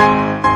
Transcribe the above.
you